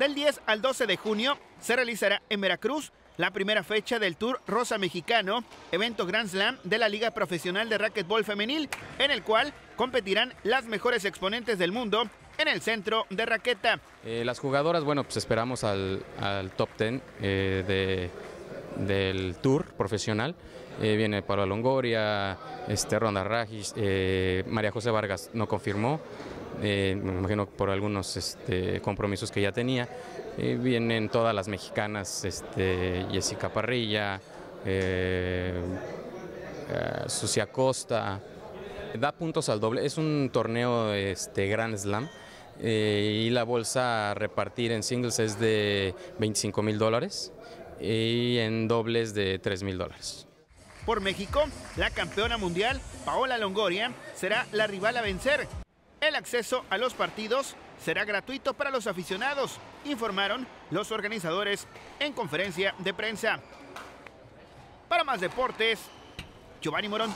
Del 10 al 12 de junio se realizará en Veracruz la primera fecha del Tour Rosa Mexicano, evento Grand Slam de la Liga Profesional de Racquetball Femenil, en el cual competirán las mejores exponentes del mundo en el centro de raqueta. Eh, las jugadoras, bueno, pues esperamos al, top 10 eh, del Tour profesional. Eh, viene Paola Longoria, este, Ronda Ragis, María José Vargas no confirmó, me imagino por algunos este, compromisos que ya tenía. vienen todas las mexicanas, este, Jessica Parrilla, Sucia Costa, da puntos al doble, es un torneo este, Grand Slam. Eh, y la bolsa a repartir en singles es de 25 mil dólares y en dobles de 3 mil dólares. Por México, la campeona mundial, Paola Longoria, será la rival a vencer. El acceso a los partidos será gratuito para los aficionados, informaron los organizadores en conferencia de prensa. Para más deportes, Giovanni Morón.